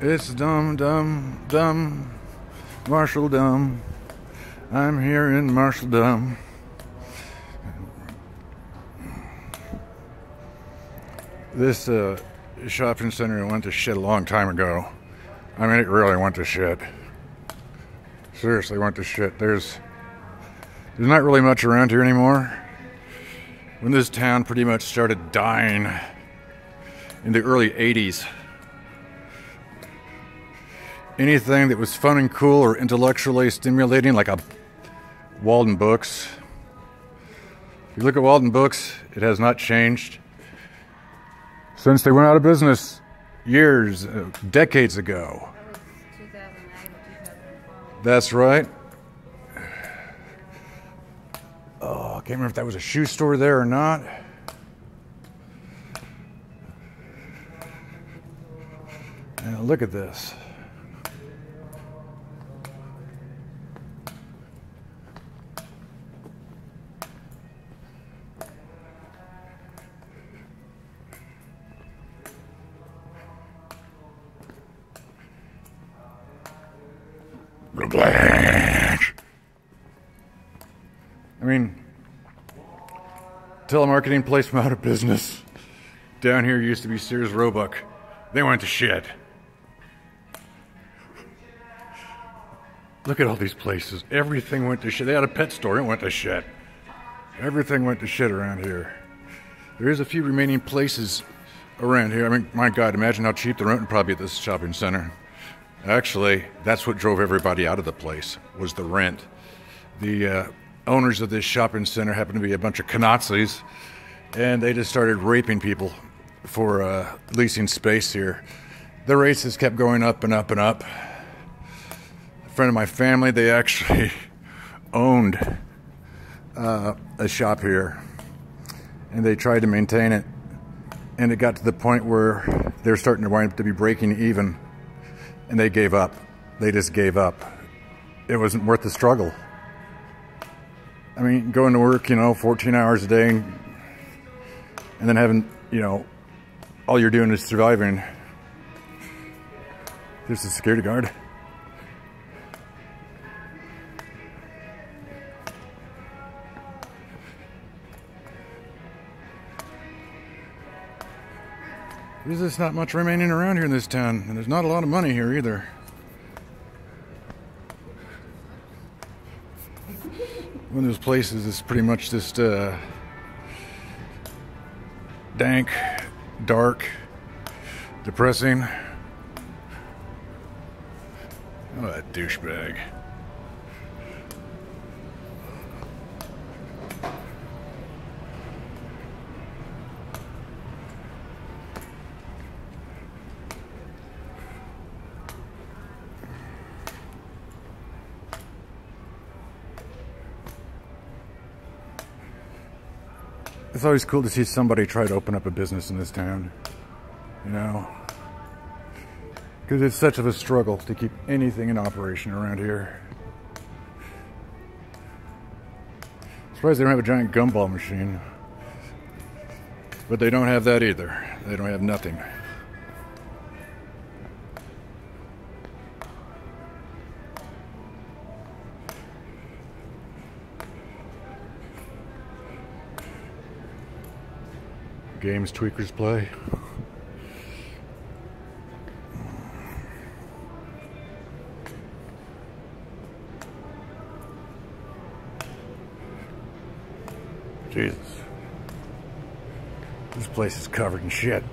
It's dumb, dumb, dumb, Marshall Dumb. I'm here in Marshall Dumb. This uh, shopping center went to shit a long time ago. I mean, it really went to shit. Seriously, went to shit. There's there's not really much around here anymore. When this town pretty much started dying in the early 80s, anything that was fun and cool or intellectually stimulating, like a Walden Books. If you look at Walden Books, it has not changed since they went out of business years, uh, decades ago. That's right. Oh, I can't remember if that was a shoe store there or not. Now look at this. I mean, telemarketing placed them out of business. Down here used to be Sears Roebuck. They went to shit. Look at all these places. Everything went to shit. They had a pet store, it went to shit. Everything went to shit around here. There is a few remaining places around here. I mean, my God, imagine how cheap the rent would probably be at this shopping center. Actually, that's what drove everybody out of the place was the rent. The uh, owners of this shopping center happened to be a bunch of Kanazis, and they just started raping people for uh, leasing space here. The rates just kept going up and up and up. A friend of my family, they actually owned uh, a shop here, and they tried to maintain it, and it got to the point where they're starting to wind up to be breaking even and they gave up. They just gave up. It wasn't worth the struggle. I mean, going to work, you know, 14 hours a day, and then having, you know, all you're doing is surviving. There's a security guard. There's just not much remaining around here in this town, and there's not a lot of money here either. One of those places is pretty much just uh, dank, dark, depressing. Oh, that douchebag. It's always cool to see somebody try to open up a business in this town. You know? Because it's such of a struggle to keep anything in operation around here. I'm Surprised they don't have a giant gumball machine. But they don't have that either. They don't have nothing. Games tweakers play. Jesus. This place is covered in shit.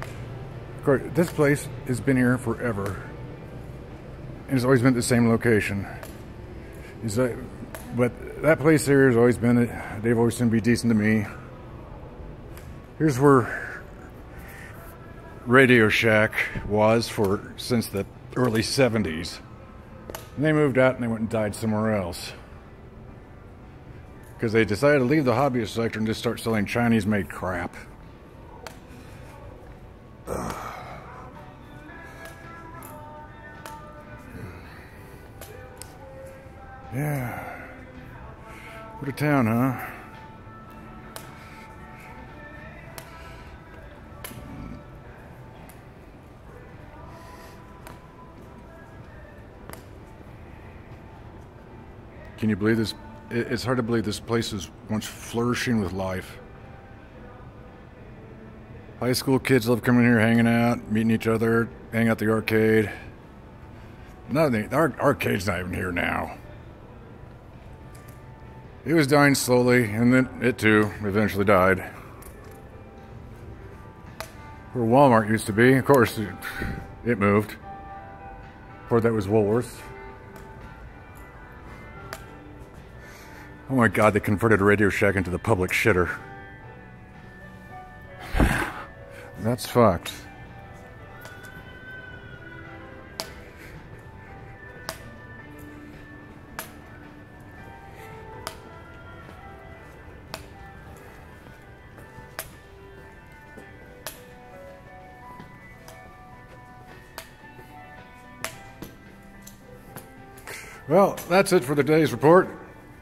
Of course, this place has been here forever. And it's always been the same location. Is that, but that place there has always been, they've always been be decent to me. Here's where Radio Shack was for since the early 70s. And they moved out and they went and died somewhere else. Because they decided to leave the hobbyist sector and just start selling Chinese made crap. Ugh. Yeah. What a town, huh? Can you believe this? It's hard to believe this place is once flourishing with life. High school kids love coming here, hanging out, meeting each other, hanging out the arcade. Nothing. Our arcade's not even here now. It was dying slowly, and then it too eventually died. Where Walmart used to be, of course, it, it moved. Before that was Woolworths. Oh my god, they converted Radio Shack into the public shitter. That's fucked. Well, that's it for the day's report.